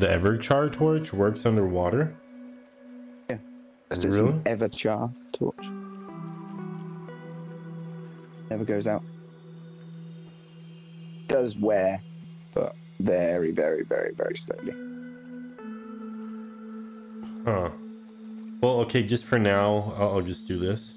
The Everchar torch works underwater? Yeah, It's Really? an Everchar torch. Never goes out. Does wear, but very, very, very, very slowly. Huh. Well, okay, just for now, I'll, I'll just do this.